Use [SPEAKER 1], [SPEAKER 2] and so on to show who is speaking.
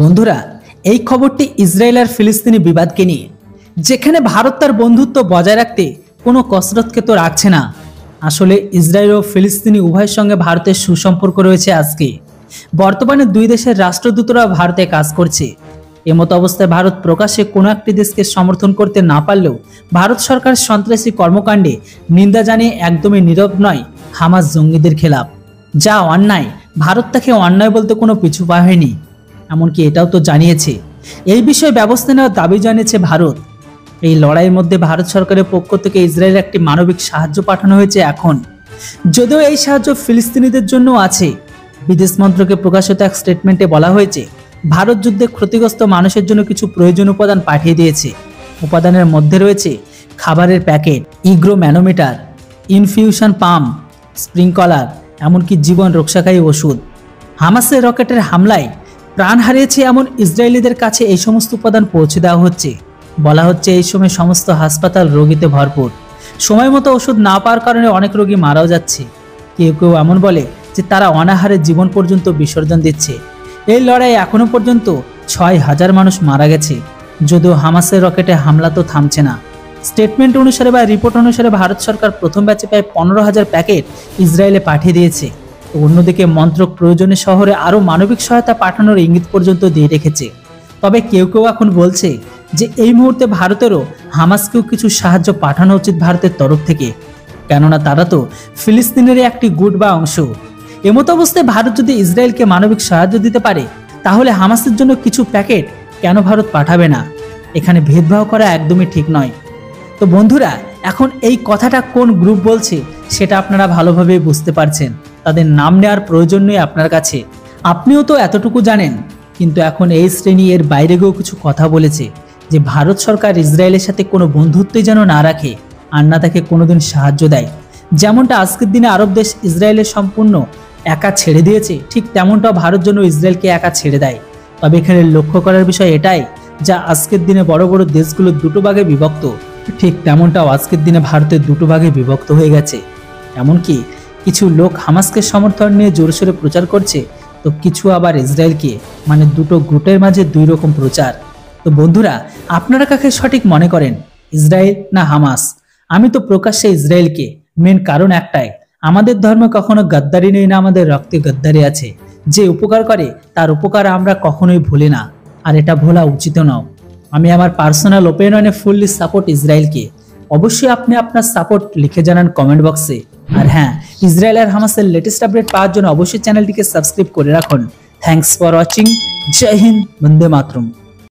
[SPEAKER 1] বন্ধুরা, এই খবরটি ইসরায়েল আর ফিলিস্তিনি বিবাদকে নিয়ে। যেখানে ভারত তার বন্ধুত্ব বজায় রাখতে কোনো কসরতকে তো রাখছে না। আসলে ইসরায়েল ও ফিলিস্তিনি উভয়ের সঙ্গে ভারতের সুসম্পর্ক রয়েছে আজকে। বর্তমানে দুই দেশের রাষ্ট্রদূতরা ভারতে কাজ করছে। এমতো অবস্থায় ভারত প্রকাশ্যে কোনো একটি দেশকে সমর্থন করতে না পারলেও ভারত সরকার সন্ত্রাসী কর্মকাণ্ডে নিন্দা জানিয়ে একদমই নীরব নয় হামাস জঙ্গিদের খেলাফ। যা অন্যায়, ভারত তাকে অন্যায় বলতে কোনো পিছু পা হয়নি। এমনকি এটাও তো জানিয়েছে। এই বিষয়ে ব্যবস্থা নেওয়ার দাবি জানিয়েছে ভারত। এই লড়াইয়ের মধ্যে ভারত সরকারের পক্ষ থেকে ইসরায়েল একটি মানবিক সাহায্য পাঠানো হয়েছে এখন। যদিও এই সাহায্য ফিলিস্তিনিদের জন্য আছে। বিদেশ মন্ত্রকে প্রকাশিত এক স্টেটমেন্টে বলা হয়েছে, ভারত যুদ্ধে ক্ষতিগ্রস্ত মানুষের জন্য কিছু প্রয়োজন উপাদান পাঠিয়ে দিয়েছে। উপাদানের মধ্যে রয়েছে খাবারের প্যাকেট, ইগ্রো ম্যানোমিটার, ইনফিউশন পাম্প, স্প্রিংকলার, এমনকি জীবন রক্ষাকারী ওষুধ। হামাসের রকেটের হামলায় প্রাণ হারিয়েছে এমন ইসরায়েলিদের কাছে এই সমস্ত উপাদান পৌঁছে দেওয়া হচ্ছে। বলা হচ্ছে এই সময় সমস্ত হাসপাতাল রোগীতে ভরপুর। সময় মতো ওষুধ না পাওয়ার কারণে অনেক রোগী মারাও যাচ্ছে। কেউ কেউ এমন বলে যে তারা অনাহারে জীবন পর্যন্ত বিসর্জন দিচ্ছে। এই লড়াই এখনও পর্যন্ত ছয় হাজার মানুষ মারা গেছে। যদিও হামাসের রকেটে হামলা তো থামছে না। স্টেটমেন্ট অনুসারে বা রিপোর্ট অনুসারে ভারত সরকার প্রথম ব্যাচে প্রায় পনেরো হাজার প্যাকেট ইসরায়েলে পাঠিয়ে দিয়েছে। অন্যদিকে মন্ত্রক প্রয়োজনে শহরে আরও মানবিক সহায়তা পাঠানোর ইঙ্গিত পর্যন্ত দিয়ে রেখেছে। তবে কেউ কেউ এখন বলছে যে এই মুহূর্তে ভারতেরও হামাসকেও কিছু সাহায্য পাঠানো উচিত ভারতের তরফ থেকে। কেননা তারা তো ফিলিস্তিনের একটি গুট বা অংশ। এমতো অবস্থায় ভারত যদি ইসরায়েলকে মানবিক সাহায্য দিতে পারে, তাহলে হামাসের জন্য কিছু প্যাকেট কেন ভারত পাঠাবে না? এখানে ভেদভাব করা একদমই ঠিক নয়। তো বন্ধুরা, এখন এই কথাটা কোন গ্রুপ বলছে, সেটা আপনারা ভালোভাবে বুঝতে পারছেন। তাদের নাম নেওয়ার প্রয়োজন নেই আপনার কাছে। আপনিও তো এতটুকু জানেন, কিন্তু এখন এই শ্রেণি এর বাইরে গিয়েও কিছু কথা বলেছে যে ভারত সরকার ইসরায়েলের সাথে কোনো বন্ধুত্বই যেন না রাখে আর না তাকে কোনোদিন সাহায্য দেয়। যেমনটা আজকের দিনে আরব দেশ ইসরায়েলের সম্পূর্ণ একা ছেড়ে দিয়েছে, ঠিক তেমনটাও ভারত জন্য ইসরায়েলকে একা ছেড়ে দেয়। তবে এখানে লক্ষ্য করার বিষয় এটাই যা আজকের দিনে বড় বড় দেশগুলো দুটো ভাগে বিভক্ত, ঠিক তেমনটাও আজকের দিনে ভারতের দুটো ভাগে বিভক্ত হয়ে গেছে। এমনকি কিছু লোক হামাসকে সমর্থন নিয়ে জোরসোরে প্রচার করছে, তো কিছু আবার ইসরায়েলকে মানে দুটো গ্রুপের মাঝে দুই রকম প্রচার। তো বন্ধুরা, আপনারা কাকে সঠিক মনে করেন, ইসরায়েল না হামাস? আমি তো প্রকাশ্যে ইসরায়েলকে মেন কারণ একটাই, আমাদের ধর্মে কখনো গাদ্দারি নেই না আমাদের রক্তে গদ্দারি আছে। যে উপকার করে, তার উপকার আমরা কখনোই ভুলি না, আর এটা ভোলা উচিত নও। আমি আমার পার্সোনাল ওপিনিয়নে ফুললি সাপোর্ট ইসরায়েলকে। অবশ্যই আপনি আপনার সাপোর্ট লিখে জানান কমেন্ট বক্সে আর হ্যাঁ ইসরায়েল আর হামাসের লেটেস্ট আপডেট পাওয়ার জন্য অবশ্যই চ্যানেলটিকে সাবস্ক্রাইব করে রাখুন। থ্যাংকস ফর ওয়াচিং জয় হিন্দ, বন্দে মাতরম।